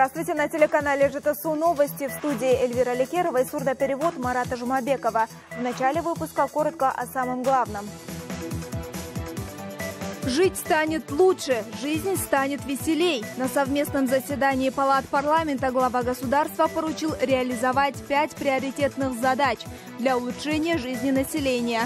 Здравствуйте, на телеканале ЖТСУ новости в студии Эльвира Лекерова и сурдоперевод Марата Жумабекова. В начале выпуска коротко о самом главном. Жить станет лучше, жизнь станет веселей. На совместном заседании Палат парламента глава государства поручил реализовать пять приоритетных задач для улучшения жизни населения.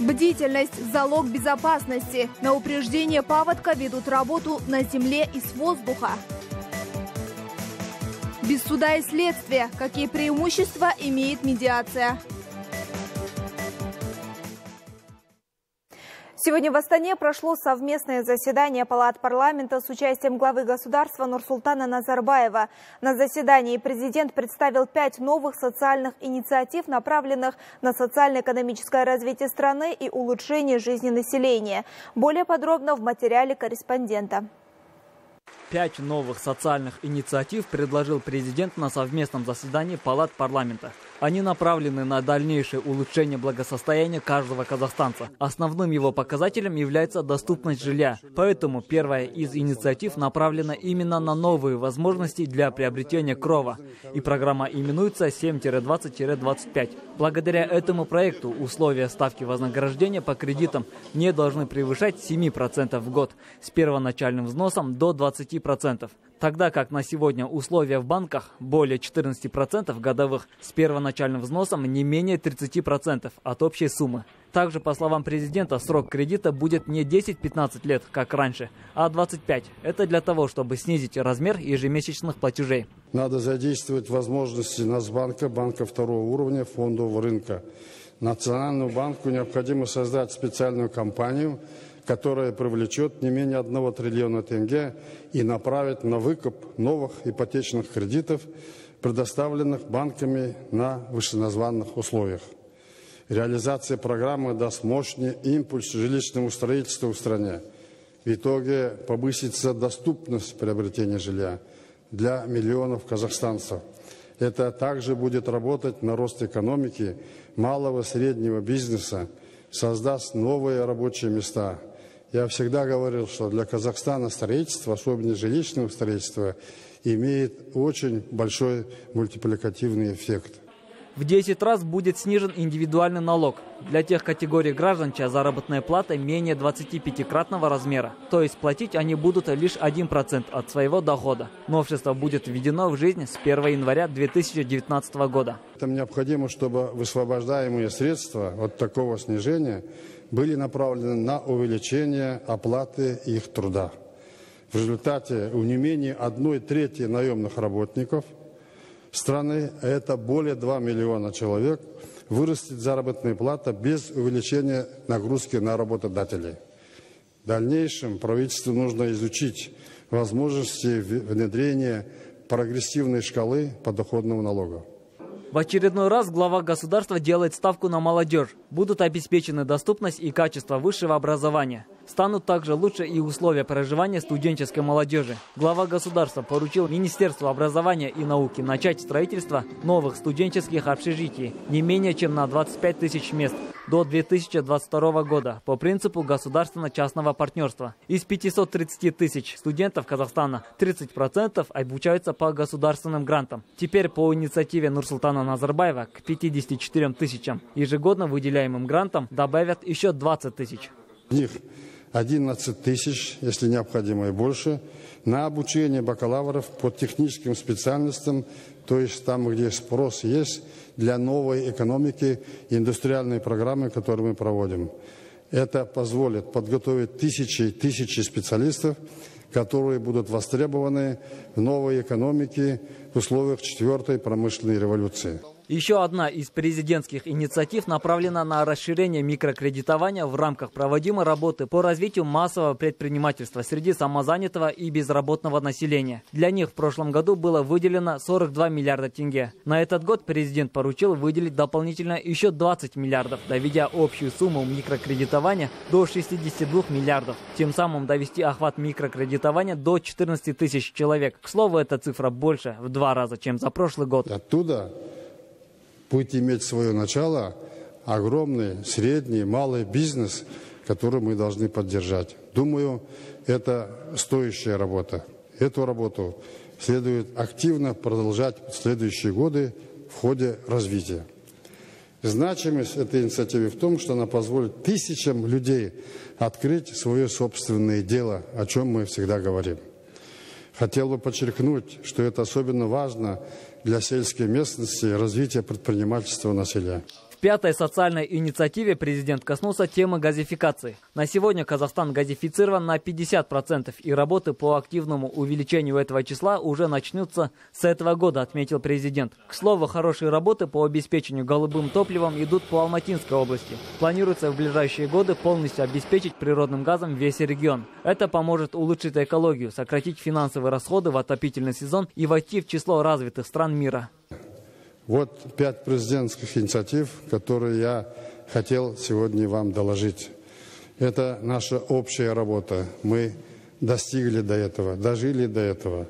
Бдительность – залог безопасности. На упреждение паводка ведут работу на земле и с воздуха. Без суда и следствия. Какие преимущества имеет медиация? Сегодня в Астане прошло совместное заседание Палат парламента с участием главы государства Нурсултана Назарбаева. На заседании президент представил пять новых социальных инициатив, направленных на социально-экономическое развитие страны и улучшение жизни населения. Более подробно в материале корреспондента. Пять новых социальных инициатив предложил президент на совместном заседании Палат парламента. Они направлены на дальнейшее улучшение благосостояния каждого казахстанца. Основным его показателем является доступность жилья. Поэтому первая из инициатив направлена именно на новые возможности для приобретения крова. И программа именуется 7-20-25. Благодаря этому проекту условия ставки вознаграждения по кредитам не должны превышать 7% в год с первоначальным взносом до 20%. Тогда как на сегодня условия в банках более 14% годовых с первоначальным взносом не менее 30% от общей суммы. Также, по словам президента, срок кредита будет не 10-15 лет, как раньше, а 25. Это для того, чтобы снизить размер ежемесячных платежей. Надо задействовать возможности Нацбанка, банка второго уровня, фондового рынка. Национальному банку необходимо создать специальную компанию – которая привлечет не менее 1 триллиона тенге и направит на выкуп новых ипотечных кредитов, предоставленных банками на вышеназванных условиях. Реализация программы даст мощный импульс жилищному строительству в стране. В итоге повысится доступность приобретения жилья для миллионов казахстанцев. Это также будет работать на рост экономики, малого и среднего бизнеса, создаст новые рабочие места – я всегда говорил, что для Казахстана строительство, особенно жилищного строительства, имеет очень большой мультипликативный эффект. В 10 раз будет снижен индивидуальный налог для тех категорий граждан, чья заработная плата менее 25-кратного размера. То есть платить они будут лишь 1% от своего дохода. Новшество будет введено в жизнь с 1 января 2019 года. Это необходимо, чтобы высвобождаемые средства от такого снижения были направлены на увеличение оплаты их труда. В результате у не менее одной трети наемных работников страны, это более 2 миллиона человек, вырастет заработная плата без увеличения нагрузки на работодателей. В дальнейшем правительству нужно изучить возможности внедрения прогрессивной шкалы подоходного налога. В очередной раз глава государства делает ставку на молодежь. Будут обеспечены доступность и качество высшего образования. Станут также лучше и условия проживания студенческой молодежи. Глава государства поручил Министерству образования и науки начать строительство новых студенческих общежитий не менее чем на 25 тысяч мест до 2022 года по принципу государственно-частного партнерства. Из 530 тысяч студентов Казахстана 30% обучаются по государственным грантам. Теперь по инициативе Нурсултана Назарбаева к 54 тысячам ежегодно выделяемым грантам добавят еще 20 тысяч. Них 11 тысяч, если необходимо и больше, на обучение бакалавров по техническим специальностям, то есть там, где спрос есть для новой экономики индустриальной программы, которую мы проводим. Это позволит подготовить тысячи и тысячи специалистов, которые будут востребованы в новой экономике в условиях четвертой промышленной революции. Еще одна из президентских инициатив направлена на расширение микрокредитования в рамках проводимой работы по развитию массового предпринимательства среди самозанятого и безработного населения. Для них в прошлом году было выделено 42 миллиарда тенге. На этот год президент поручил выделить дополнительно еще 20 миллиардов, доведя общую сумму микрокредитования до 62 миллиардов. Тем самым довести охват микрокредитования до 14 тысяч человек. К слову, эта цифра больше в два раза, чем за прошлый год. Оттуда будет иметь свое начало огромный, средний, малый бизнес, который мы должны поддержать. Думаю, это стоящая работа. Эту работу следует активно продолжать в следующие годы в ходе развития. Значимость этой инициативы в том, что она позволит тысячам людей открыть свое собственное дело, о чем мы всегда говорим. Хотел бы подчеркнуть, что это особенно важно для сельской местности и развития предпринимательства на селе пятой социальной инициативе президент коснулся темы газификации. На сегодня Казахстан газифицирован на 50%, и работы по активному увеличению этого числа уже начнутся с этого года, отметил президент. К слову, хорошие работы по обеспечению голубым топливом идут по Алматинской области. Планируется в ближайшие годы полностью обеспечить природным газом весь регион. Это поможет улучшить экологию, сократить финансовые расходы в отопительный сезон и войти в число развитых стран мира. Вот пять президентских инициатив, которые я хотел сегодня вам доложить. Это наша общая работа. Мы достигли до этого, дожили до этого.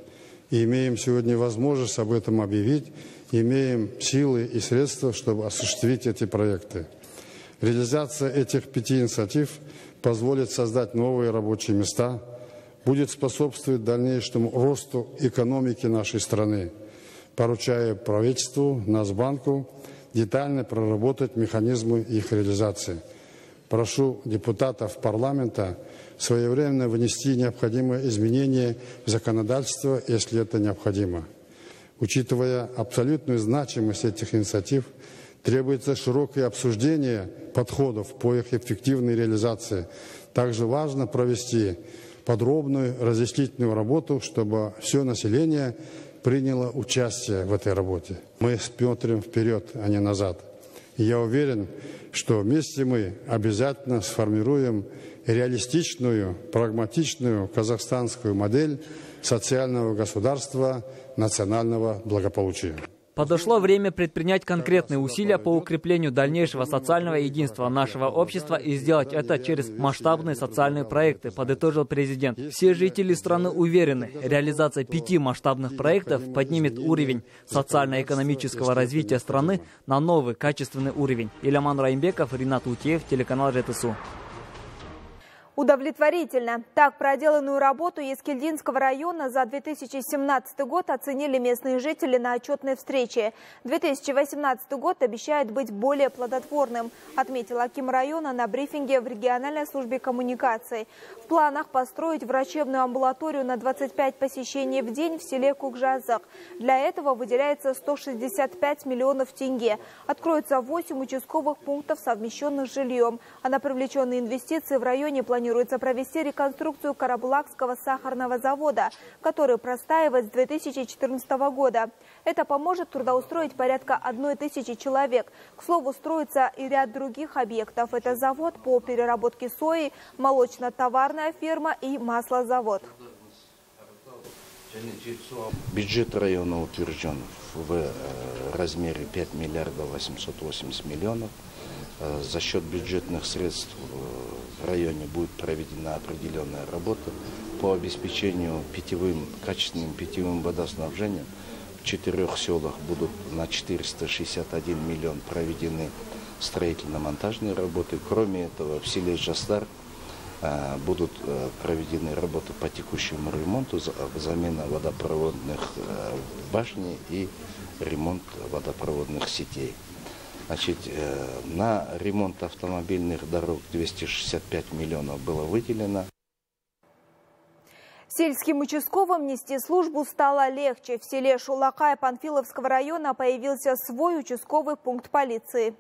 И имеем сегодня возможность об этом объявить, имеем силы и средства, чтобы осуществить эти проекты. Реализация этих пяти инициатив позволит создать новые рабочие места, будет способствовать дальнейшему росту экономики нашей страны поручаю правительству, Нацбанку детально проработать механизмы их реализации. Прошу депутатов парламента своевременно внести необходимые изменения в законодательство, если это необходимо. Учитывая абсолютную значимость этих инициатив, требуется широкое обсуждение подходов по их эффективной реализации. Также важно провести подробную разъяснительную работу, чтобы все население приняло участие в этой работе. Мы смотрим вперед, а не назад. И я уверен, что вместе мы обязательно сформируем реалистичную, прагматичную казахстанскую модель социального государства национального благополучия. Подошло время предпринять конкретные усилия по укреплению дальнейшего социального единства нашего общества и сделать это через масштабные социальные проекты, подытожил президент. Все жители страны уверены, реализация пяти масштабных проектов поднимет уровень социально-экономического развития страны на новый качественный уровень. Иляман Раимбеков, Ринат Утеев, телеканал ЖТСУ. Удовлетворительно. Так, проделанную работу Ескельдинского района за 2017 год оценили местные жители на отчетной встрече. 2018 год обещает быть более плодотворным, отметил Аким района на брифинге в региональной службе коммуникаций. В планах построить врачебную амбулаторию на 25 посещений в день в селе Кукжазах. Для этого выделяется 165 миллионов тенге. Откроется 8 участковых пунктов, совмещенных с жильем. А на привлеченные инвестиции в районе планируется планируется провести реконструкцию Карабулакского сахарного завода, который простаивает с 2014 года. Это поможет трудоустроить порядка одной тысячи человек. К слову, строится и ряд других объектов. Это завод по переработке сои, молочно-товарная ферма и маслозавод. Бюджет района утвержден в э, размере 5 миллиардов 880 миллионов. Э, за счет бюджетных средств э, в районе будет проведена определенная работа по обеспечению питьевым, качественным питьевым водоснабжением. В четырех селах будут на 461 миллион проведены строительно-монтажные работы. Кроме этого, в селе Жастар будут проведены работы по текущему ремонту, замена водопроводных башни и ремонт водопроводных сетей. Значит, э, на ремонт автомобильных дорог 265 миллионов было выделено. Сельским участковым нести службу стало легче. В селе Шулакай Панфиловского района появился свой участковый пункт полиции.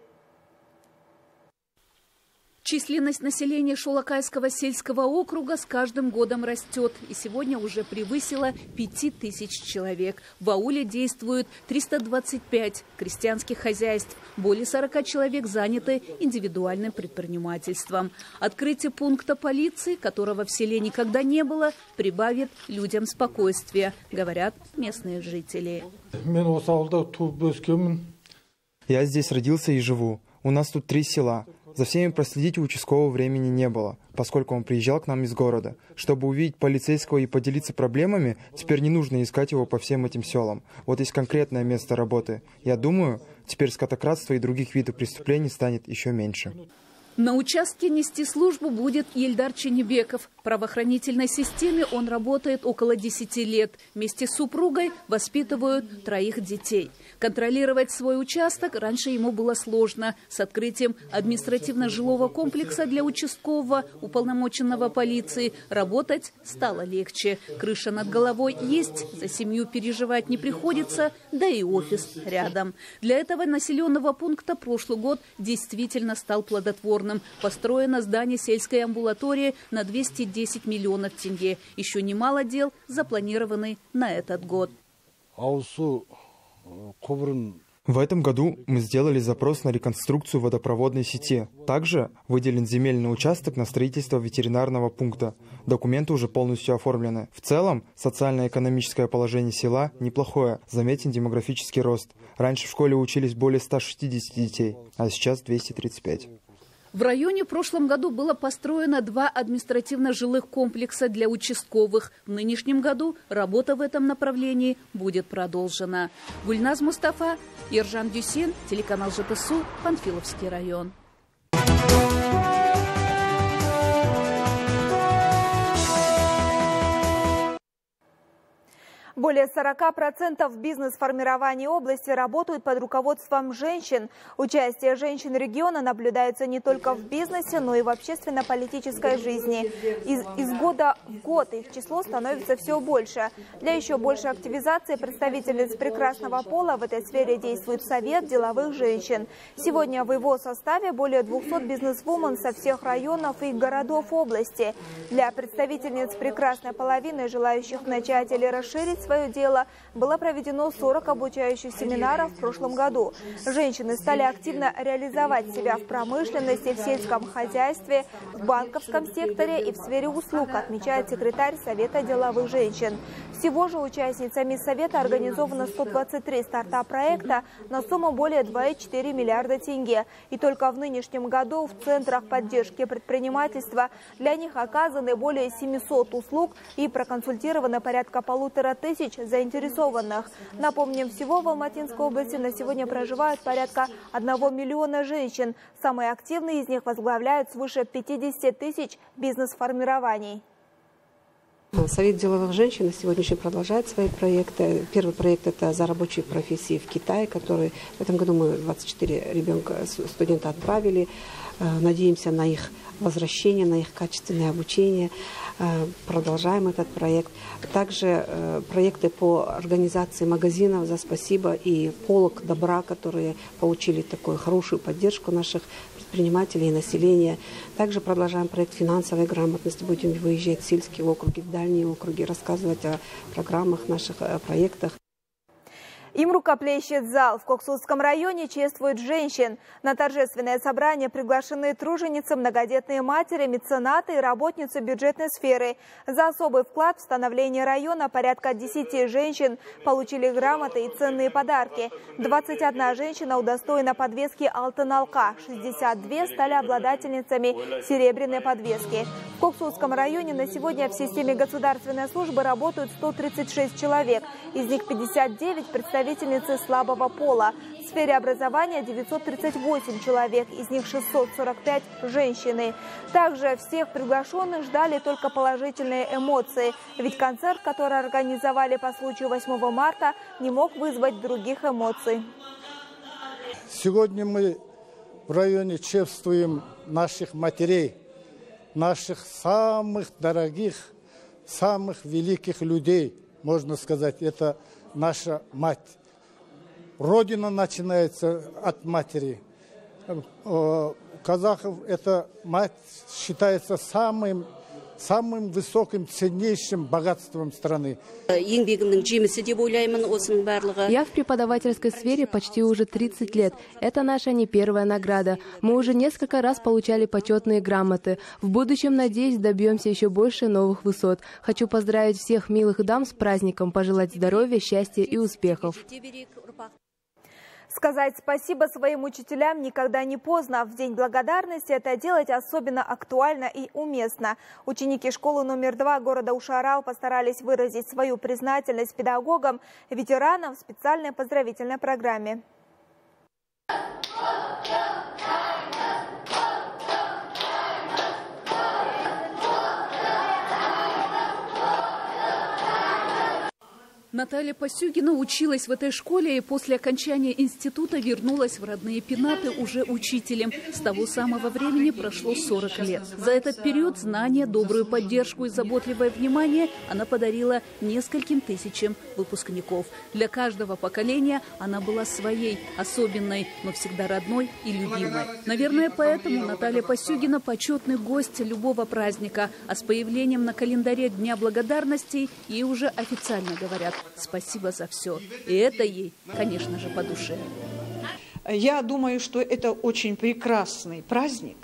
Численность населения Шулакайского сельского округа с каждым годом растет и сегодня уже превысила 5000 человек. В ауле действует 325 крестьянских хозяйств. Более 40 человек заняты индивидуальным предпринимательством. Открытие пункта полиции, которого в селе никогда не было, прибавит людям спокойствия, говорят местные жители. Я здесь родился и живу. У нас тут три села. За всеми проследить у участкового времени не было, поскольку он приезжал к нам из города. Чтобы увидеть полицейского и поделиться проблемами, теперь не нужно искать его по всем этим селам. Вот есть конкретное место работы. Я думаю, теперь скотократство и других видов преступлений станет еще меньше. На участке нести службу будет Ельдар Ченебеков. В правоохранительной системе он работает около 10 лет. Вместе с супругой воспитывают троих детей. Контролировать свой участок раньше ему было сложно. С открытием административно-жилого комплекса для участкового уполномоченного полиции работать стало легче. Крыша над головой есть, за семью переживать не приходится, да и офис рядом. Для этого населенного пункта прошлый год действительно стал плодотворным. Построено здание сельской амбулатории на 210 миллионов тенге. Еще немало дел запланированы на этот год. В этом году мы сделали запрос на реконструкцию водопроводной сети. Также выделен земельный участок на строительство ветеринарного пункта. Документы уже полностью оформлены. В целом, социально-экономическое положение села неплохое. Заметен демографический рост. Раньше в школе учились более 160 детей, а сейчас 235. В районе в прошлом году было построено два административно-жилых комплекса для участковых. В нынешнем году работа в этом направлении будет продолжена. Гульназ Мустафа, Ержан Дюсин, телеканал ЖТСУ, Панфиловский район. Более 40% бизнес-формирования области работают под руководством женщин. Участие женщин региона наблюдается не только в бизнесе, но и в общественно-политической жизни. Из, из года в год их число становится все больше. Для еще большей активизации представительниц прекрасного пола в этой сфере действует Совет деловых женщин. Сегодня в его составе более 200 бизнес-вумен со всех районов и городов области. Для представительниц прекрасной половины, желающих начать или расширить свое дело было проведено 40 обучающих семинаров в прошлом году. Женщины стали активно реализовать себя в промышленности, в сельском хозяйстве, в банковском секторе и в сфере услуг, отмечает секретарь Совета деловых женщин. Всего же участницами Совета организовано 123 стартап-проекта на сумму более 2,4 миллиарда тенге. И только в нынешнем году в центрах поддержки предпринимательства для них оказаны более 700 услуг и проконсультировано порядка полутора тысяч тысяч заинтересованных. Напомним, всего в Алматинской области на сегодня проживают порядка 1 миллиона женщин. Самые активные из них возглавляют свыше 50 тысяч бизнес-формирований. Совет деловых женщин на сегодняшний продолжает свои проекты. Первый проект – это за рабочие профессии в Китае, который в этом году мы 24 ребенка, студента отправили. Э, надеемся на их возвращение, на их качественное обучение. Э, продолжаем этот проект. Также э, проекты по организации магазинов за спасибо и полок добра, которые получили такую хорошую поддержку наших предпринимателей и населения. Также продолжаем проект финансовой грамотности. Будем выезжать в сельские округи, в дальние округи, рассказывать о программах, наших проектах. Им рукоплещет зал. В Коксусском районе чествуют женщин. На торжественное собрание приглашены труженицы, многодетные матери, меценаты и работницы бюджетной сферы. За особый вклад в становление района порядка 10 женщин получили грамоты и ценные подарки. 21 женщина удостоена подвески Алтыналка, 62 стали обладательницами серебряной подвески. В Коксусском районе на сегодня в системе государственной службы работают 136 человек. Из них 59 представителей представительницы слабого пола. В сфере образования 938 человек, из них 645 – женщины. Также всех приглашенных ждали только положительные эмоции, ведь концерт, который организовали по случаю 8 марта, не мог вызвать других эмоций. Сегодня мы в районе чествуем наших матерей, наших самых дорогих, самых великих людей, можно сказать, это наша мать. Родина начинается от матери. Э, казахов эта мать считается самым самым высоким, ценнейшим богатством страны. Я в преподавательской сфере почти уже 30 лет. Это наша не первая награда. Мы уже несколько раз получали почетные грамоты. В будущем, надеюсь, добьемся еще больше новых высот. Хочу поздравить всех милых дам с праздником, пожелать здоровья, счастья и успехов. Сказать спасибо своим учителям никогда не поздно. В День благодарности это делать особенно актуально и уместно. Ученики школы номер два города Ушарал постарались выразить свою признательность педагогам, ветеранам в специальной поздравительной программе. Наталья Посюгина училась в этой школе и после окончания института вернулась в родные пенаты уже учителем. С того самого времени прошло 40 лет. За этот период знания, добрую поддержку и заботливое внимание она подарила нескольким тысячам выпускников. Для каждого поколения она была своей, особенной, но всегда родной и любимой. Наверное, поэтому Наталья Посюгина – почетный гость любого праздника. А с появлением на календаре Дня благодарности ей уже официально говорят спасибо за все. И это ей, конечно же, по душе. Я думаю, что это очень прекрасный праздник,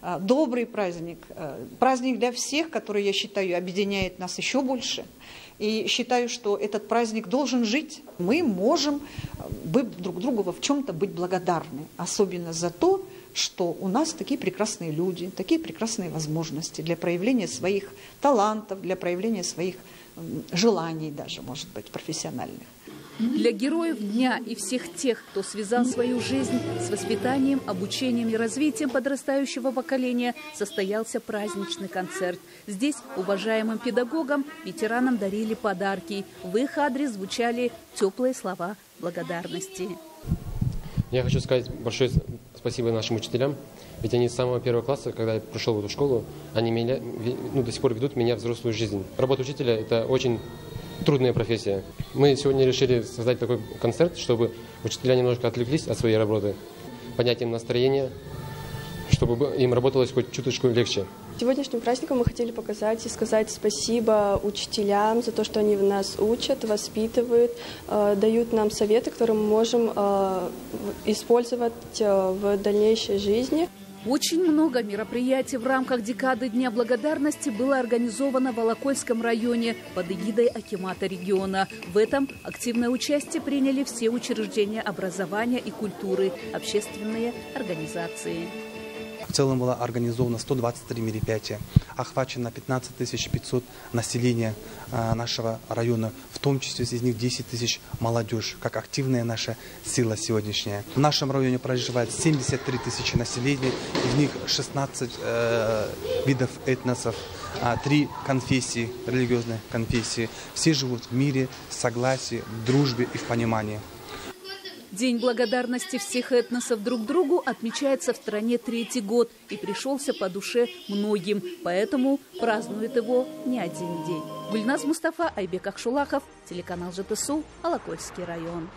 а, добрый праздник, а, праздник для всех, который, я считаю, объединяет нас еще больше. И считаю, что этот праздник должен жить. Мы можем а, друг другу в чем-то быть благодарны, особенно за то, что у нас такие прекрасные люди, такие прекрасные возможности для проявления своих талантов, для проявления своих желаний даже, может быть, профессиональных. Для героев дня и всех тех, кто связал свою жизнь с воспитанием, обучением и развитием подрастающего поколения, состоялся праздничный концерт. Здесь уважаемым педагогам, ветеранам дарили подарки. В их адрес звучали теплые слова благодарности. Я хочу сказать большое спасибо нашим учителям, ведь они с самого первого класса, когда я пришел в эту школу, они меня, ну, до сих пор ведут меня в взрослую жизнь. Работа учителя – это очень трудная профессия. Мы сегодня решили создать такой концерт, чтобы учителя немножко отвлеклись от своей работы, поднять им настроение, чтобы им работалось хоть чуточку легче. Сегодняшним праздником мы хотели показать и сказать спасибо учителям за то, что они нас учат, воспитывают, э, дают нам советы, которые мы можем э, использовать э, в дальнейшей жизни. Очень много мероприятий в рамках декады Дня благодарности было организовано в Волокольском районе под эгидой Акимата региона. В этом активное участие приняли все учреждения образования и культуры, общественные организации. В целом было организовано 123 мероприятия, охвачено 15 500 населения а, нашего района, в том числе из них 10 тысяч молодежь, как активная наша сила сегодняшняя. В нашем районе проживает 73 тысячи населения, из них 16 э, видов этносов, а, три конфессии, религиозные конфессии. Все живут в мире, согласии, дружбе и в понимании. День благодарности всех этносов друг другу отмечается в стране третий год и пришелся по душе многим, поэтому празднует его не один день. Гульназ Мустафа, Айбек Ахшулахов, телеканал ЖТСУ, Алакольский район.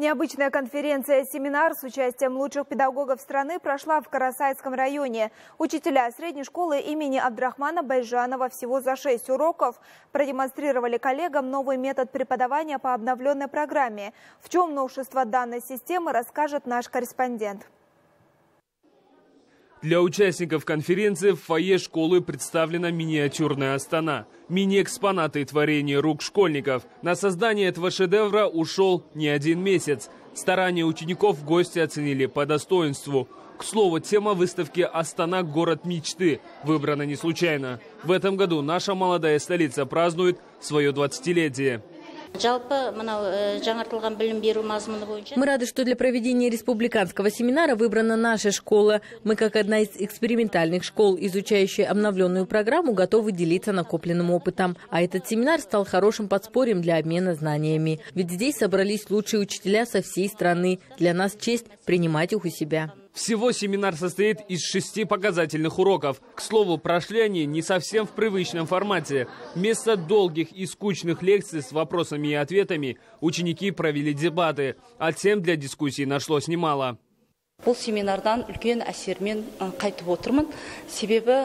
Необычная конференция-семинар с участием лучших педагогов страны прошла в Карасайском районе. Учителя средней школы имени Абдрахмана Байжанова всего за шесть уроков продемонстрировали коллегам новый метод преподавания по обновленной программе. В чем новшество данной системы, расскажет наш корреспондент. Для участников конференции в фойе школы представлена миниатюрная Астана. Мини-экспонаты творения рук школьников. На создание этого шедевра ушел не один месяц. Старания учеников гости оценили по достоинству. К слову, тема выставки «Астана. Город мечты» выбрана не случайно. В этом году наша молодая столица празднует свое 20-летие. Мы рады, что для проведения республиканского семинара выбрана наша школа. Мы, как одна из экспериментальных школ, изучающая обновленную программу, готовы делиться накопленным опытом. А этот семинар стал хорошим подспорьем для обмена знаниями. Ведь здесь собрались лучшие учителя со всей страны. Для нас честь принимать их у себя. Всего семинар состоит из шести показательных уроков. К слову, прошли они не совсем в привычном формате. Вместо долгих и скучных лекций с вопросами и ответами ученики провели дебаты, а тем для дискуссий нашлось немало. Бұл семинардан үлкен әсермен қайтып отырмын. Себебі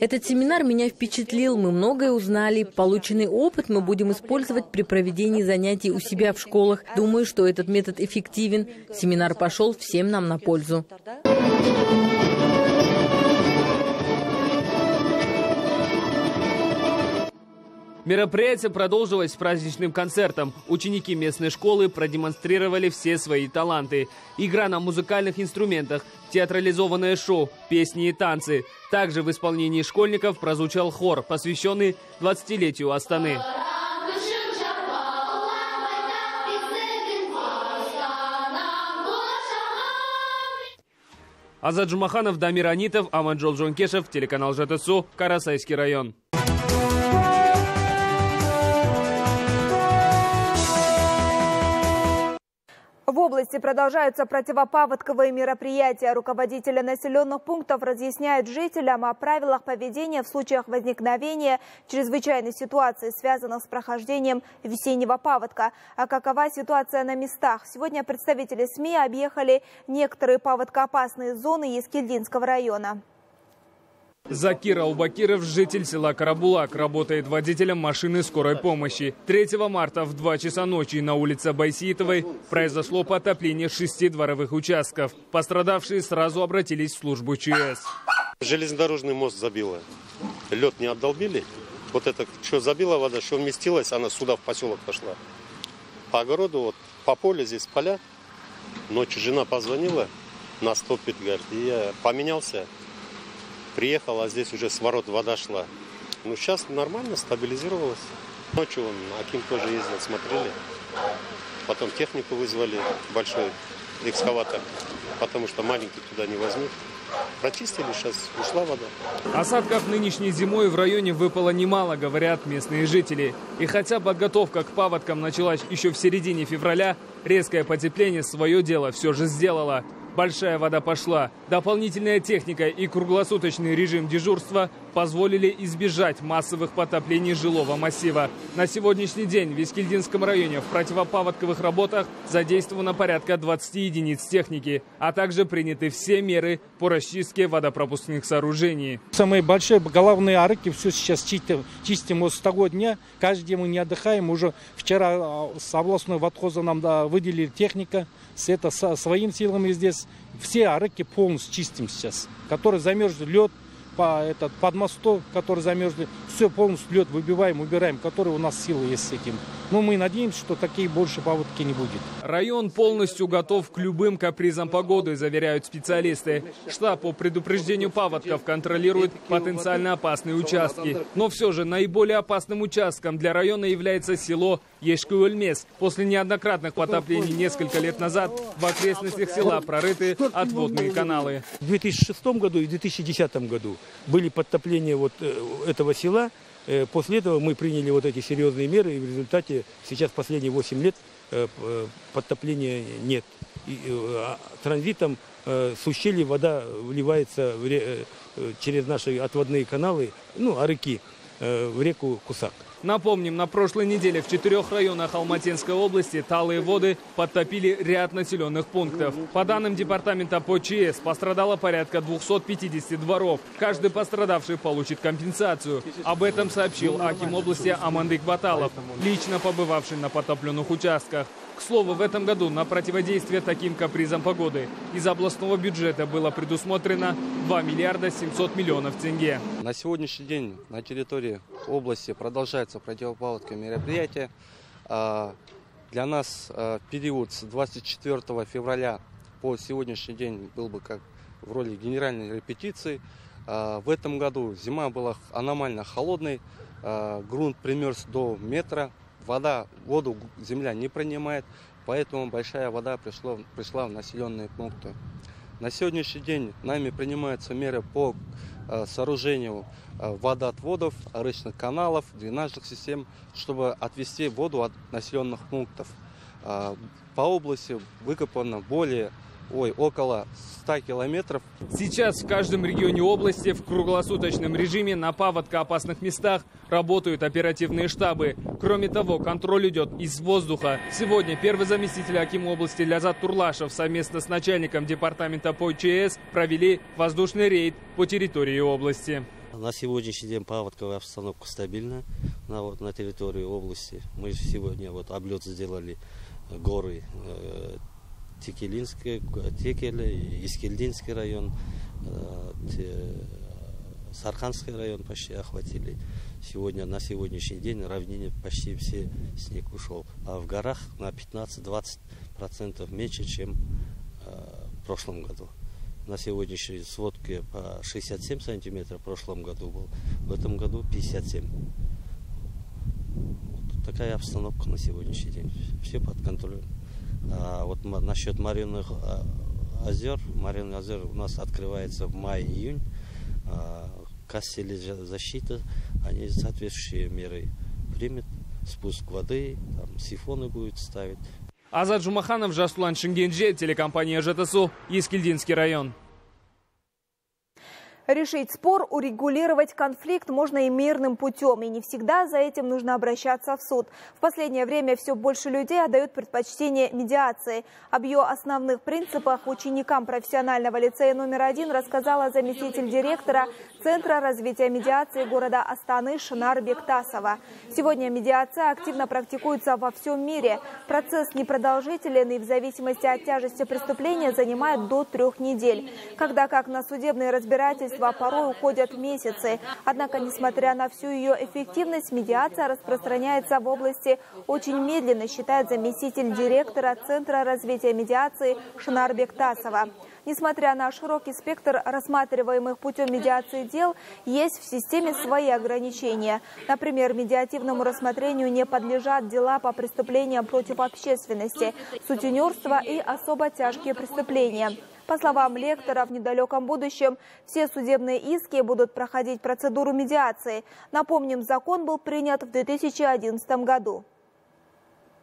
этот семинар меня впечатлил. Мы многое узнали. Полученный опыт мы будем использовать при проведении занятий у себя в школах. Думаю, что этот метод эффективен. Семинар пошел всем нам на пользу. Мероприятие продолжилось праздничным концертом. Ученики местной школы продемонстрировали все свои таланты. Игра на музыкальных инструментах, театрализованное шоу, песни и танцы. Также в исполнении школьников прозвучал хор, посвященный 20-летию Астаны. Азад Жумаханов, Дамир Анитов, Аманджол Джонкешев, телеканал ЖТСУ, Карасайский район. Области продолжаются противопаводковые мероприятия. Руководители населенных пунктов разъясняют жителям о правилах поведения в случаях возникновения чрезвычайной ситуации, связанных с прохождением весеннего паводка. А какова ситуация на местах? Сегодня представители СМИ объехали некоторые паводкоопасные зоны Ескельдинского района. Закир Албакиров, житель села Карабулак, работает водителем машины скорой помощи. 3 марта в 2 часа ночи на улице Байсиитовой произошло потопление шести дворовых участков. Пострадавшие сразу обратились в службу ЧС. Железнодорожный мост забило. Лед не обдолбили. Вот это, что забила вода, что вместилась, она сюда в поселок пошла. По огороду, вот по полю, здесь поля. Ночью жена позвонила, нас топит, говорит, и я поменялся, Приехал, а здесь уже с ворот вода шла. Ну, сейчас нормально, стабилизировалось. Ночью он, Аким тоже ездил, смотрели. Потом технику вызвали, большой экскаватор, потому что маленький туда не возьмут. Прочистили, сейчас ушла вода. Осадков нынешней зимой в районе выпало немало, говорят местные жители. И хотя подготовка к паводкам началась еще в середине февраля, резкое потепление свое дело все же сделало. Большая вода пошла. Дополнительная техника и круглосуточный режим дежурства позволили избежать массовых потоплений жилого массива. На сегодняшний день в Вискельдинском районе в противопаводковых работах задействовано порядка 20 единиц техники, а также приняты все меры по расчистке водопропускных сооружений. Самые большие головные арки все сейчас чистим, чистим вот с того дня. Каждый день мы не отдыхаем. Уже вчера а, с областной водхоза нам да, выделили техника. С это со, своим силами здесь. Все арки полностью чистим сейчас. Который замерзли лед, по, этот, под мостом, который замерзли. Все полностью лед выбиваем, убираем, который у нас силы есть с этим. Но мы надеемся, что такие больше паводки не будет. Район полностью готов к любым капризам погоды, заверяют специалисты. Штаб по предупреждению паводков контролирует потенциально опасные участки. Но все же наиболее опасным участком для района является село Ешкуэльмес. После неоднократных потоплений несколько лет назад в окрестностях села прорыты отводные каналы. В 2006 году и 2010 году были подтопления вот э, этого села. Э, после этого мы приняли вот эти серьезные меры, и в результате сейчас последние 8 лет э, подтопления нет. И, а транзитом с ущелья вода вливается через наши отводные каналы, ну, а реки, в реку Кусак. Напомним, на прошлой неделе в четырех районах Алматинской области талые воды подтопили ряд населенных пунктов. По данным департамента по ЧС, пострадало порядка 250 дворов. Каждый пострадавший получит компенсацию. Об этом сообщил Аким области Амандык Баталов, лично побывавший на потопленных участках. К слову, в этом году на противодействие таким капризам погоды из областного бюджета было предусмотрено 2 миллиарда 700 миллионов тенге. На сегодняшний день на территории области продолжается противопаводковое мероприятие. А, для нас а, период с 24 февраля по сегодняшний день был бы как в роли генеральной репетиции. А, в этом году зима была аномально холодной, грунт примерз до метра, вода, воду земля не принимает, поэтому большая вода пришла, пришла в населенные пункты. На сегодняшний день нами принимаются меры по э, сооружению э, водоотводов, речных каналов, дренажных систем, чтобы отвести воду от населенных пунктов. Э, по области выкопано более ой, около 100 километров. Сейчас в каждом регионе области в круглосуточном режиме на паводкоопасных местах работают оперативные штабы. Кроме того, контроль идет из воздуха. Сегодня первый заместитель Акима области Лязат Турлашев совместно с начальником департамента по ЧС провели воздушный рейд по территории области. На сегодняшний день паводковая обстановка стабильна на, вот, на территории области. Мы сегодня вот облет сделали горы э, Текелинский, Текель, Искельдинский район, э, Сарханский район почти охватили. Сегодня, на сегодняшний день равнине почти все снег ушел. А в горах на 15-20% меньше, чем э, в прошлом году. На сегодняшней сводке по 67 сантиметров в прошлом году был, в этом году 57. Вот такая обстановка на сегодняшний день. Все под контролем. А вот насчет Маринных а, озер, Маринных озер у нас открывается в мае-июнь. А, Кассели защита, они соответствующие меры примет, спуск воды, там, сифоны будут ставить. Азат Жумаханов, Жасулан Шенгенже, телекомпания ЖТСУ, Ескельдинский район. Решить спор, урегулировать конфликт можно и мирным путем, и не всегда за этим нужно обращаться в суд. В последнее время все больше людей отдают предпочтение медиации. Об ее основных принципах ученикам профессионального лицея номер один рассказала заместитель директора Центра развития медиации города Астаны Шинар Бектасова. Сегодня медиация активно практикуется во всем мире. Процесс непродолжителен и в зависимости от тяжести преступления занимает до трех недель. Когда как на судебные разбирательства судейства порой уходят месяцы. Однако, несмотря на всю ее эффективность, медиация распространяется в области очень медленно, считает заместитель директора Центра развития медиации Шнарбек Тасова. Несмотря на широкий спектр рассматриваемых путем медиации дел, есть в системе свои ограничения. Например, медиативному рассмотрению не подлежат дела по преступлениям против общественности, сутенерство и особо тяжкие преступления. По словам лектора, в недалеком будущем все судебные иски будут проходить процедуру медиации. Напомним, закон был принят в 2011 году.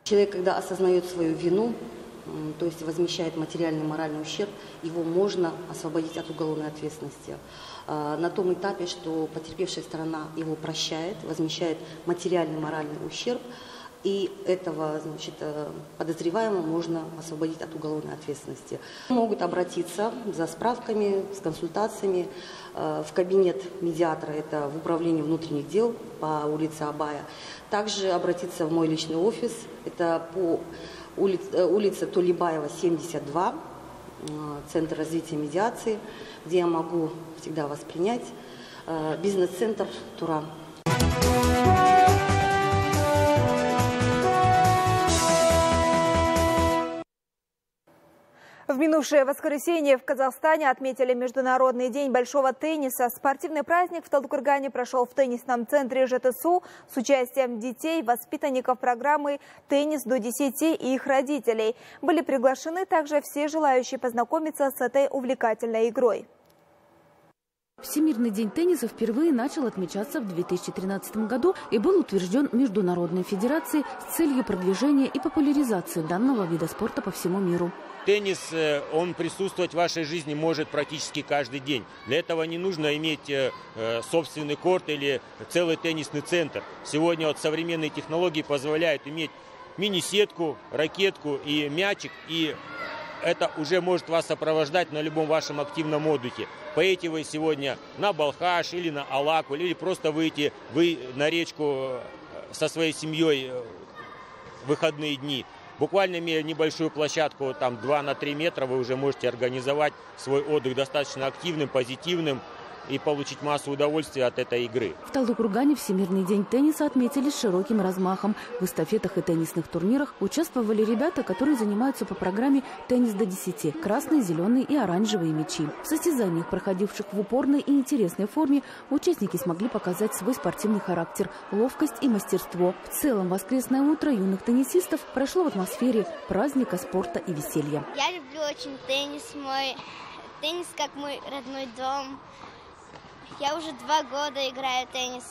Человек, когда осознает свою вину, то есть возмещает материальный моральный ущерб, его можно освободить от уголовной ответственности. А, на том этапе, что потерпевшая сторона его прощает, возмещает материальный моральный ущерб, и этого значит, э, подозреваемого можно освободить от уголовной ответственности. Могут обратиться за справками, с консультациями э, в кабинет медиатора, это в управлении внутренних дел по улице Абая. Также обратиться в мой личный офис, это по улице, э, улице Тулибаева, 72, Центр развития медиации, где я могу всегда вас принять. Бизнес-центр Туран. В минувшее воскресенье в Казахстане отметили Международный день большого тенниса. Спортивный праздник в Талдыкургане прошел в теннисном центре ЖТСУ с участием детей, воспитанников программы «Теннис до 10» и их родителей. Были приглашены также все желающие познакомиться с этой увлекательной игрой. Всемирный день тенниса впервые начал отмечаться в 2013 году и был утвержден Международной Федерацией с целью продвижения и популяризации данного вида спорта по всему миру. Теннис, э, он присутствовать в вашей жизни может практически каждый день. Для этого не нужно иметь э, э, собственный корт или целый теннисный центр. Сегодня вот современные технологии позволяют иметь мини-сетку, ракетку и мячик, и это уже может вас сопровождать на любом вашем активном отдыхе. Поедете вы сегодня на Балхаш или на Алаку, или просто выйти вы на речку э, со своей семьей э, в выходные дни. Буквально имея небольшую площадку, там 2 на 3 метра, вы уже можете организовать свой отдых достаточно активным, позитивным, и получить массу удовольствия от этой игры. В Талдыкургане Всемирный день тенниса отметили с широким размахом. В эстафетах и теннисных турнирах участвовали ребята, которые занимаются по программе «Теннис до 10» – красные, зеленые и оранжевые мячи. В состязаниях, проходивших в упорной и интересной форме, участники смогли показать свой спортивный характер, ловкость и мастерство. В целом, воскресное утро юных теннисистов прошло в атмосфере праздника, спорта и веселья. Я люблю очень теннис мой. Теннис как мой родной дом. Я уже два года играю в теннис.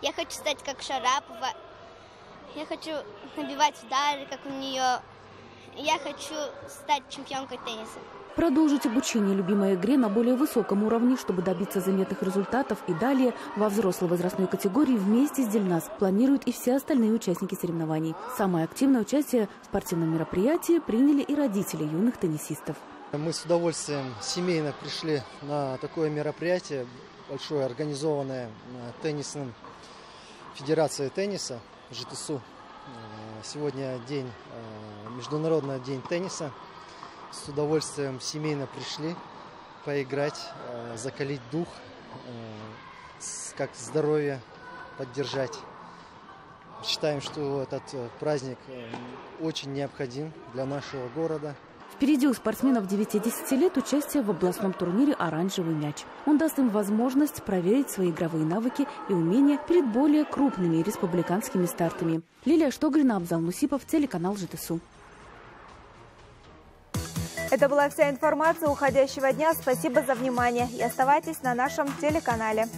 Я хочу стать как Шарапова. Я хочу набивать удары, как у нее. Я хочу стать чемпионкой тенниса. Продолжить обучение любимой игре на более высоком уровне, чтобы добиться заметных результатов и далее во взрослой возрастной категории вместе с Дельнас планируют и все остальные участники соревнований. Самое активное участие в спортивном мероприятии приняли и родители юных теннисистов. Мы с удовольствием семейно пришли на такое мероприятие, большое, организованное э, теннисным Федерацией тенниса ЖТСУ. Э, сегодня день, э, Международный день тенниса. С удовольствием семейно пришли поиграть, закалить дух, как здоровье поддержать. Считаем, что этот праздник очень необходим для нашего города. Впереди у спортсменов 9-10 лет участие в областном турнире «Оранжевый мяч». Он даст им возможность проверить свои игровые навыки и умения перед более крупными республиканскими стартами. Лилия Штогрина, Абзал Мусипов, телеканал ЖТСУ. Это была вся информация уходящего дня. Спасибо за внимание и оставайтесь на нашем телеканале.